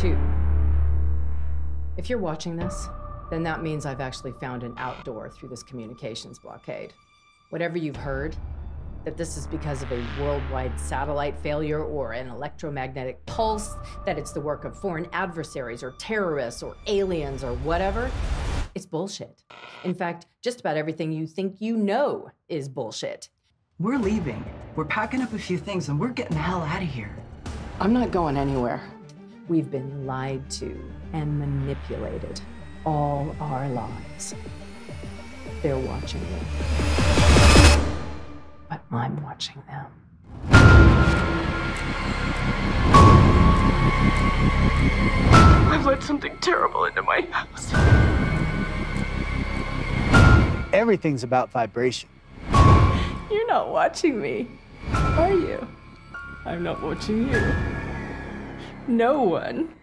two. If you're watching this, then that means I've actually found an outdoor through this communications blockade. Whatever you've heard, that this is because of a worldwide satellite failure or an electromagnetic pulse, that it's the work of foreign adversaries or terrorists or aliens or whatever, it's bullshit. In fact, just about everything you think you know is bullshit. We're leaving. We're packing up a few things and we're getting the hell out of here. I'm not going anywhere. We've been lied to and manipulated all our lives. They're watching me. But I'm watching them. I've let something terrible into my house. Everything's about vibration. You're not watching me, are you? I'm not watching you. No one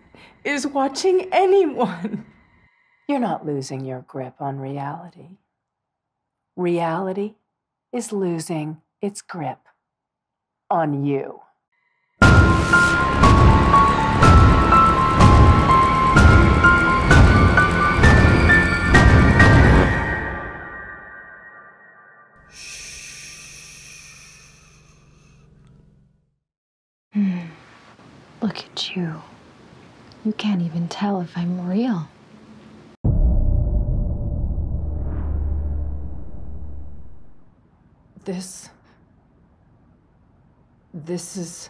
is watching anyone. You're not losing your grip on reality. Reality is losing its grip on you. Look at you. You can't even tell if I'm real. This. This is.